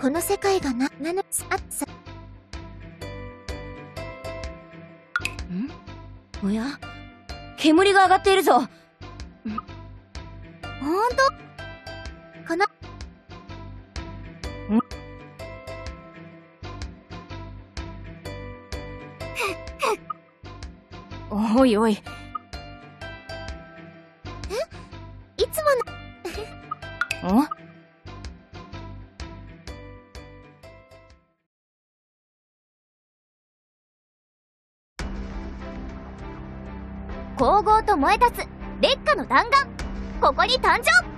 この世界がな、なぬ、あっさ。ん？おや？煙が上がっているぞ。ほんと？この、おいおい光合と燃え立つ、烈火の弾丸。ここに誕生。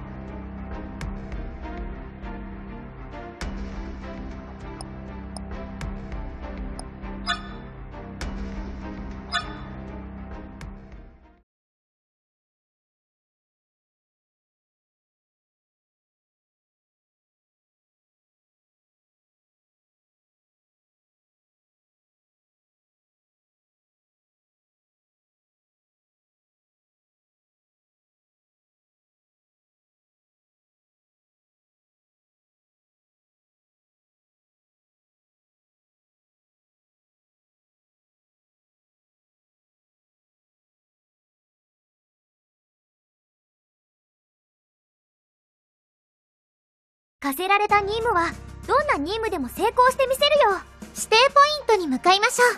課せられた任務は、どんな任務でも成功してみせるよ。指定ポイントに向かいましょう。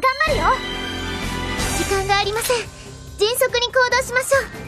頑張るよ。時間がありません。迅速に行動しましょう。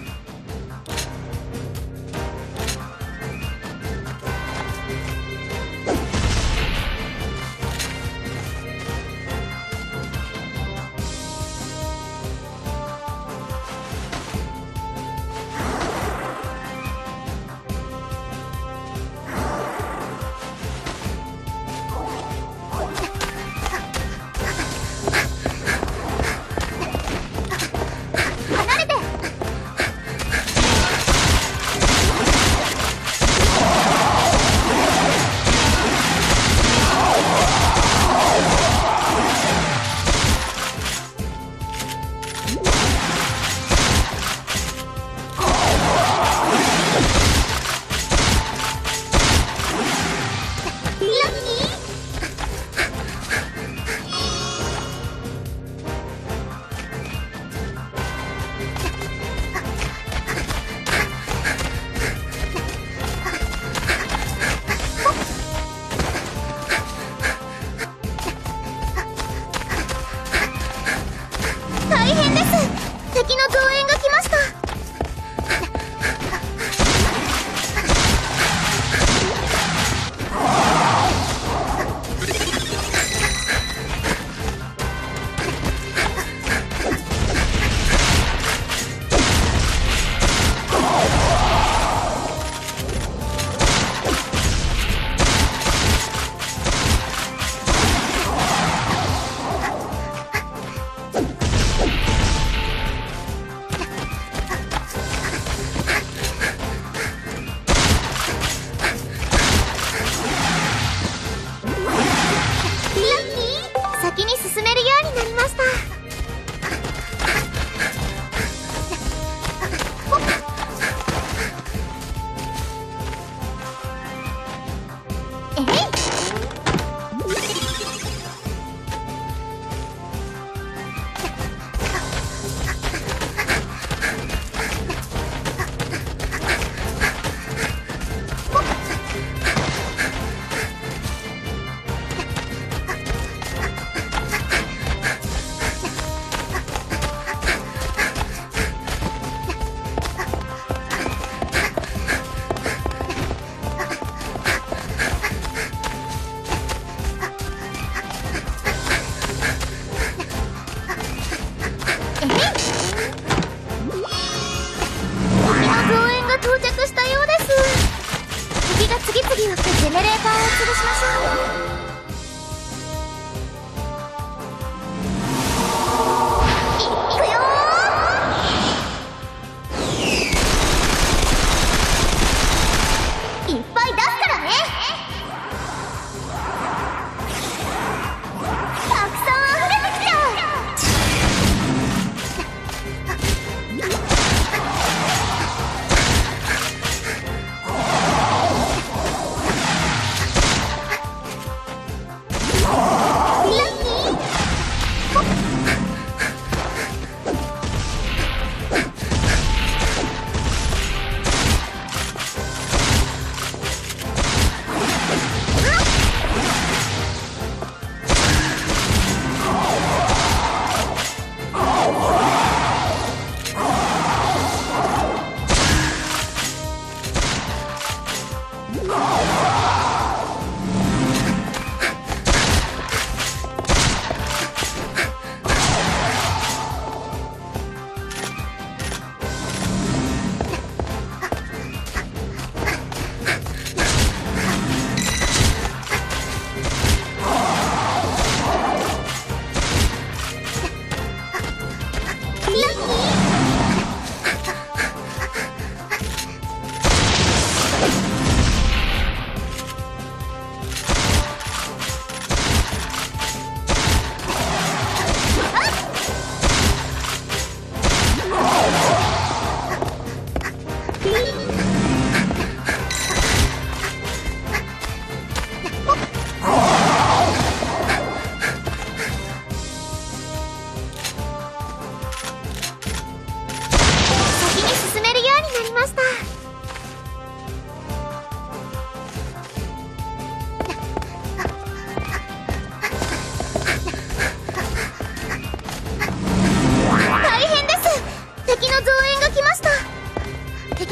過ごしましょう。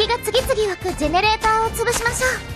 が次々湧くジェネレーターを潰しましょう。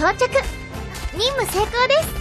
到着。任務成功です。